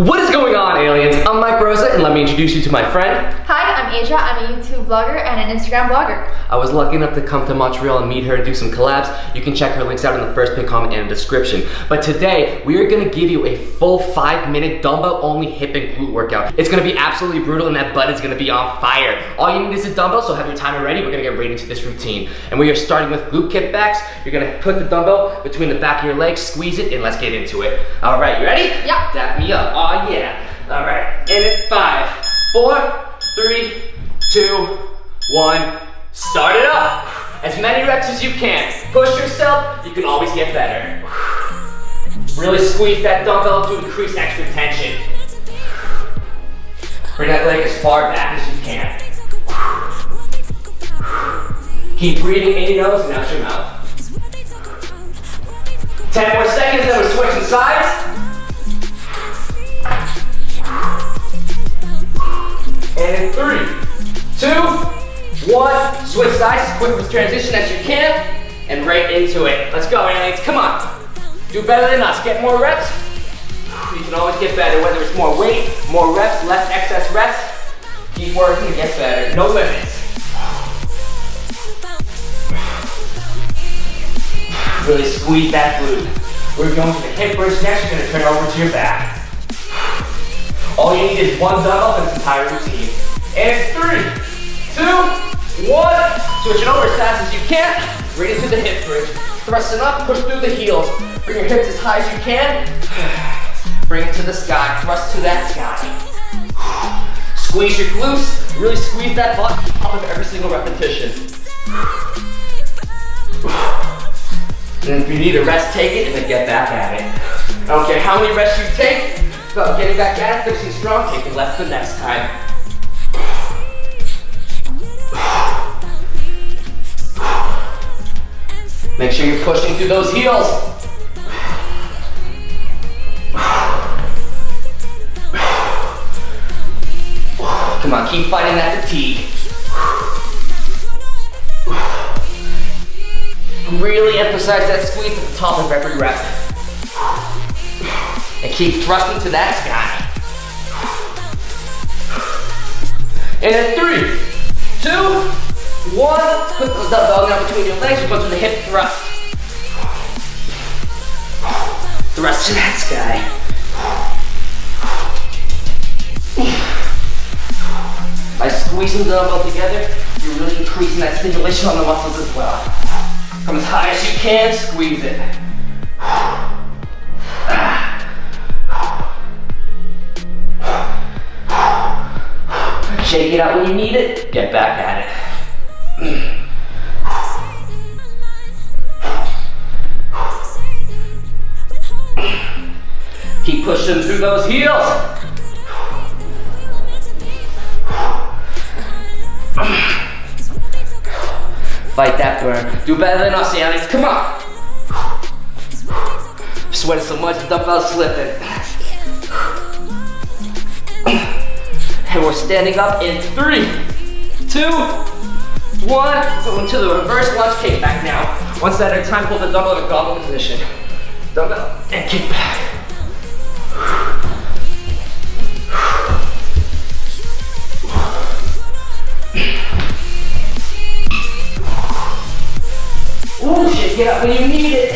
What is going on, aliens? I'm Mike Rosa, and let me introduce you to my friend. Hi, I'm Asia. I'm a YouTube vlogger and an Instagram blogger. I was lucky enough to come to Montreal and meet her and do some collabs. You can check her links out in the first pin comment and description. But today, we are gonna give you a full five minute dumbbell only hip and glute workout. It's gonna be absolutely brutal and that butt is gonna be on fire. All you need is a dumbbell, so have your timer ready. We're gonna get right into this routine. And we are starting with glute kickbacks. You're gonna put the dumbbell between the back of your legs, squeeze it, and let's get into it. All right, you ready? Yeah. Dap me up. Oh yeah. All right. In it. Five, four, three, two, one. Start it up. As many reps as you can. Push yourself. You can always get better. Really squeeze that dumbbell to increase extra tension. Bring that leg as far back as you can. Keep breathing in your nose and out your mouth. 10 more seconds, then we're switching sides. In three, two, one, switch sides, quick with transition as you can, and right into it. Let's go, aliens, come on. Do better than us, get more reps. You can always get better, whether it's more weight, more reps, less excess reps. Keep working to get better, no limits. Really squeeze that glute. We're going to the hip bridge next, you're gonna turn over to your back. All you need is one dumbbell for this entire routine. And three, two, one. Switch it over as fast as you can. Bring it into the hip bridge. Thrusting up, push through the heels. Bring your hips as high as you can. Bring it to the sky, thrust to that sky. Squeeze your glutes, really squeeze that butt top of every single repetition. And if you need a rest, take it and then get back at it. I don't care how many rests you take, but getting back at it, finishing strong, taking less the next time. Make sure you're pushing through those heels. Come on, keep fighting that fatigue. Really emphasize that squeeze at the top of every rep. And keep thrusting to that sky. And three, two, one, put the dumbbell now between your legs, we're going to the hip thrust. Thrust to that sky. By squeezing the dumbbell together, you're really increasing that stimulation on the muscles as well. Come as high as you can, squeeze it. Shake it out when you need it, get back at it. Pushing through those heels. Fight that burn. Do better than us, Alex. Come on. Sweating so much, the dumbbell's slipping. And we're standing up in three, two, one. Go into the reverse lunge kickback now. One set at a time, pull the dumbbell in a goblet position. Dumbbell and kick back. Up when you need it.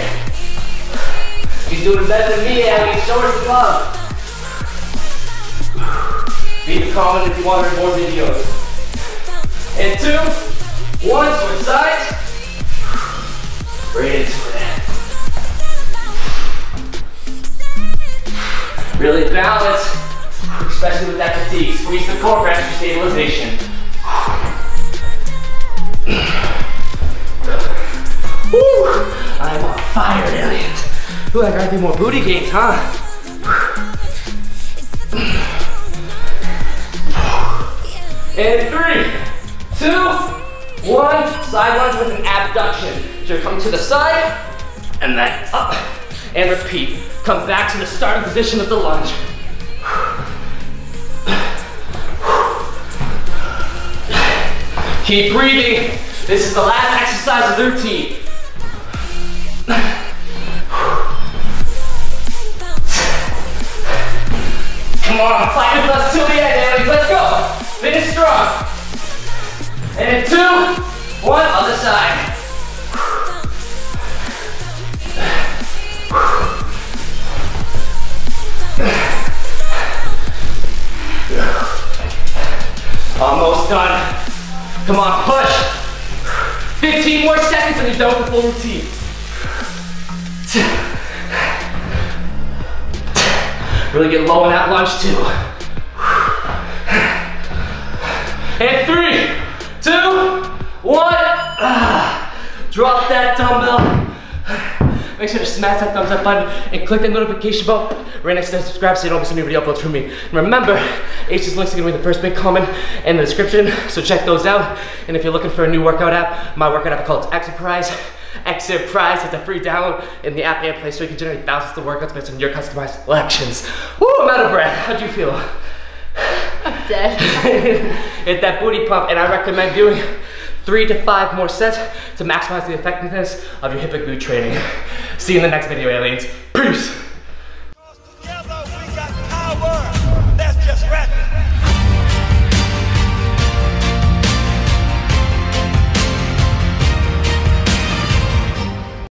He's doing better than me, Abby. Show us the love. Leave a comment if you want more videos. And two, one, switch sides. Right into it. Really balance, especially with that fatigue. Squeeze the core for extra stabilization. Fire, aliens. Ooh, I gotta do more booty games, huh? And three, two, one. Side lunge with an abduction. So coming to the side, and then up. And repeat. Come back to the starting position of the lunge. Keep breathing. This is the last exercise of the routine. On, fight with us till the end, aliens. Let's go. Finish strong. And in two, one, other side. Almost done. Come on, push. 15 more seconds and you're done with the full routine. Really get low on that lunge too. And three, two, one. Drop that dumbbell. Make sure to smash that thumbs up button and click that notification bell right next to that subscribe so you don't miss any video uploads from me. And remember, Asia's links are gonna be the first big comment in the description, so check those out. And if you're looking for a new workout app, my workout app called Exerprise. Exerprise, it's a free download in the app and Play Store. You can generate thousands of workouts based on your customized selections. Woo, I'm out of breath. How'd you feel? I'm dead. Hit that booty pump, and I recommend doing three to five more sets to maximize the effectiveness of your hip and glute training. See you in the next video, aliens. Peace!